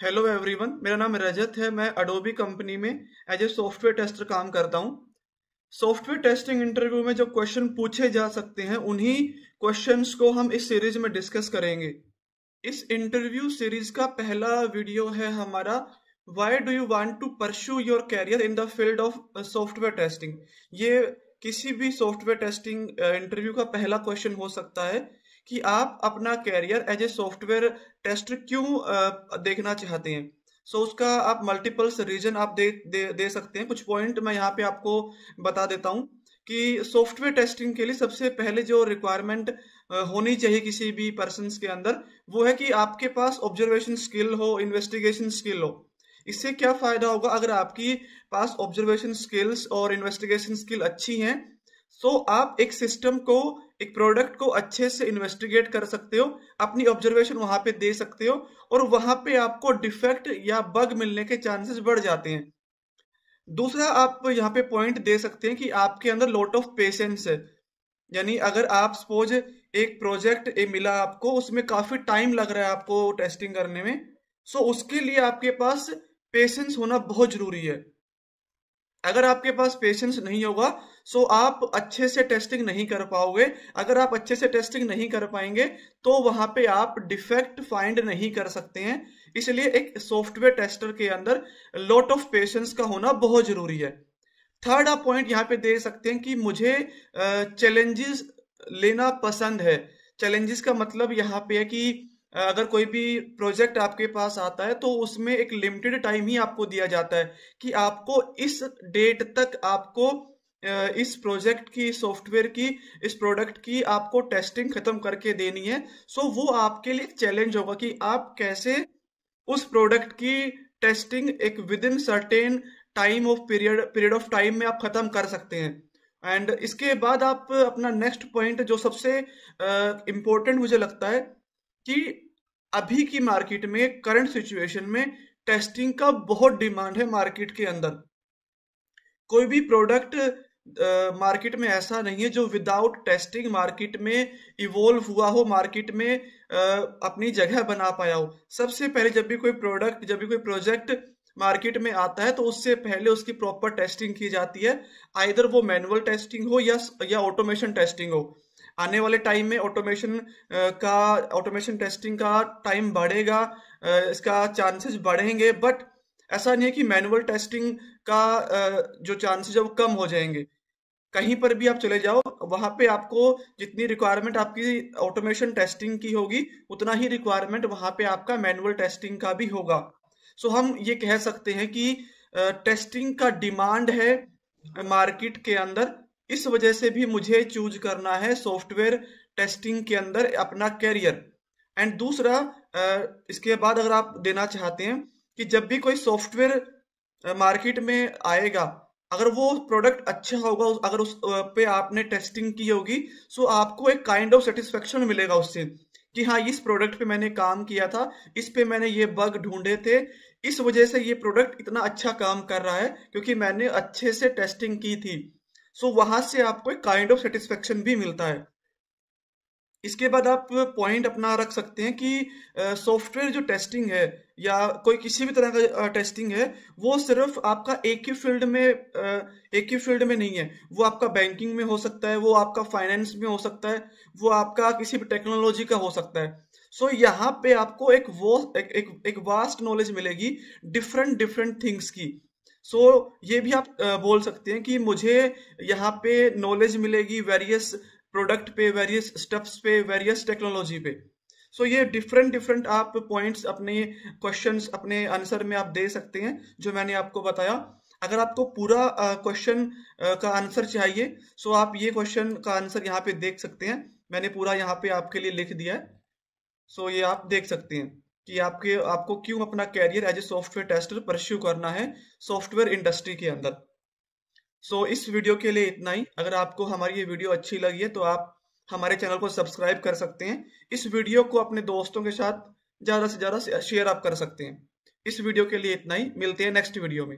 Hello everyone मेरा नाम रजत है, मैं अडोबी कंपनी में एज ए सॉफ्टवेयर टेस्टर काम करता हूँ। सॉफ्टवेयर टेस्टिंग इंटरव्यू में जो क्वेश्चन पूछे जा सकते हैं, उन्हीं क्वेश्चंस को हम इस सीरीज़ में डिस्कस करेंगे। इस इंटरव्यू सीरीज़ का पहला वीडियो है हमारा why do you want to pursue your career in the field of software testing ये किसी भी सॉफ्टवेयर टेस्टिंग इंटरव्यू का पहला क्वेश्चन हो सकता है। कि आप अपना career as a software tester क्यों देखना चाहते हैं? सो so, उसका आप मल्टीपल्स रीजन आप दे, दे दे सकते हैं। कुछ पॉइंट मैं यहाँ पे आपको बता देता हूँ कि सॉफ्टवेयर टेस्टिंग के लिए सबसे पहले जो रिक्वायरमेंट होनी चाहिए किसी भी पर्सन के अंदर वो है कि आपके पास ऑब्जर्वेशन स्किल हो इन्वेस्टिगेशन स्किल हो। इससे क्या फ़ायदा होगा अगर आपकी पास ऑब्जर्वेशन स्किल्स और इन्वेस्टिगेशन स्किल अच्छी हैं? सो so, आप एक सिस्टम को एक प्रोडक्ट को अच्छे से इन्वेस्टिगेट कर सकते हो, अपनी ऑब्जर्वेशन वहाँ पे दे सकते हो, और वहाँ पे आपको डिफेक्ट या बग मिलने के चांसेस बढ़ जाते हैं। दूसरा, आप यहाँ पे पॉइंट दे सकते हैं कि आपके अंदर लॉट ऑफ़ पेशेंस है। यानी अगर आप सपोज़ एक प्रोजेक्ट ए मिला आपको, उसमें काफ़ी टाइम लग रहा है आपको टेस्टिंग करने में सो उसके लिए आपके पास पेशेंस होना बहुत ज़रूरी है। अगर आपके पास पेशेंस नहीं होगा सो आप अच्छे से टेस्टिंग नहीं कर पाओगे। अगर आप अच्छे से टेस्टिंग नहीं कर पाएँगे तो वहाँ पे आप डिफेक्ट फाइंड नहीं कर सकते हैं। इसलिए एक सॉफ्टवेयर टेस्टर के अंदर लॉट ऑफ़ पेशेंस का होना बहुत ज़रूरी है। थर्ड आप पॉइंट यहाँ पे दे सकते हैं कि मुझे चैलेंजेस लेना पसंद है। चैलेंजेस का मतलब यहाँ पे है कि अगर कोई भी प्रोजेक्ट आपके पास आता है तो उसमें एक लिमिटेड टाइम ही आपको दिया जाता है कि आपको इस डेट तक आपको इस प्रोजेक्ट की सॉफ्टवेयर की इस प्रोडक्ट की आपको टेस्टिंग खत्म करके देनी है। सो वो आपके लिए चैलेंज होगा कि आप कैसे उस प्रोडक्ट की टेस्टिंग एक within certain time of period period of time में आप खत्म कर सकते हैं। एंड इसके बाद आप अपना नेक्स्ट पॉइंट जो सबसे इंपॉर्टेंट uh, मुझे लगता है कि अभी की मार्केट में करंट सिचुएशन में टेस्टिंग का बहुत डिमांड है मार्केट के अंदर। कोई भी प्रोडक्ट मार्केट में ऐसा नहीं है जो विदाउट टेस्टिंग मार्केट में इवोल्व हुआ हो मार्केट में अपनी जगह बना पाया हो। सबसे पहले जब भी कोई प्रोडक्ट जब भी कोई प्रोजेक्ट मार्केट में आता है तो उससे पहले उसकी प्रॉपर टेस्टिंग की जाती है। आइधर वो मैनुअल टेस्टिंग हो या या ऑटोमेशन टेस्टिंग हो। आने वाले टाइम में ऑटोमेशन का ऑटोमेशन टेस्टिंग का टाइम बढ़ेगा इसका चांसेस बढ़ेंगे बट ऐसा नहीं है कि मैनुअल टेस्टिंग का जो चांसेस है वो कम हो जाएँगे। कहीं पर भी आप चले जाओ, वहाँ पे आपको जितनी रिक्वायरमेंट आपकी ऑटोमेशन टेस्टिंग की होगी, उतना ही रिक्वायरमेंट वहाँ पे आपका मैनुअल टेस्टिंग का भी होगा। सो हम ये कह सकते हैं कि टेस्टिंग का डिमांड है मार्केट के अंदर। इस वजह से भी मुझे चूज़ करना है सॉफ्टवेयर टेस्टिंग के अंदर अपना कैरियर एंड दूसरा इसके बाद अगर आप देना चाहते हैं कि जब भी कोई सॉफ्टवेयर मार्केट में आएगा अगर वो प्रोडक्ट अच्छा होगा अगर उस पे आपने टेस्टिंग की होगी सो आपको एक काइंड ऑफ़ सेटिस्फेक्शन मिलेगा उससे कि हाँ इस प्रोडक्ट पे मैंने काम किया था, इस पे मैंने ये बग ढूंढे थे, इस वजह से ये प्रोडक्ट इतना अच्छा काम कर रहा है क्योंकि मैंने अच्छे से टेस्टिंग की थी। सो वहाँ से आपको एक काइंड ऑफ़ सेटिस्फेक्शन भी मिलता है। इसके बाद आप पॉइंट अपना रख सकते हैं कि सॉफ्टवेयर जो टेस्टिंग है या कोई किसी भी तरह का टेस्टिंग है वो सिर्फ़ आपका एक ही फ़ील्ड में एक ही फ़ील्ड में नहीं है। वो आपका बैंकिंग में हो सकता है वो आपका फाइनेंस में हो सकता है वो आपका किसी भी टेक्नोलॉजी का हो सकता है। सो so, यहाँ पे आपको एक वो एक एक, एक वास्ट नॉलेज मिलेगी डिफरेंट डिफरेंट थिंग्स की। सो so, ये भी आप बोल सकते हैं कि मुझे यहाँ पे नॉलेज मिलेगी वेरियस प्रोडक्ट पे वेरियस स्टेप्स पे वेरियस टेक्नोलॉजी पे। सो so, ये डिफरेंट डिफरेंट आप पॉइंट्स अपने क्वेश्चंस अपने आंसर में आप दे सकते हैं जो मैंने आपको बताया। अगर आपको पूरा क्वेश्चन का आंसर चाहिए सो आप ये क्वेश्चन का आंसर यहाँ पे देख सकते हैं। मैंने पूरा यहाँ पे आपके लिए लिख दिया है। सो ये आप देख सकते हैं कि आपके आपको क्यों अपना career as a software tester pursue करना है सॉफ्टवेयर इंडस्ट्री के अंदर। सो so, इस वीडियो के लिए इतना ही। अगर आपको हमारी ये वीडियो अच्छी लगी है तो आप हमारे चैनल को सब्सक्राइब कर सकते हैं। इस वीडियो को अपने दोस्तों के साथ ज़्यादा से ज़्यादा शेयर आप कर सकते हैं। इस वीडियो के लिए इतना ही। मिलते हैं नेक्स्ट वीडियो में।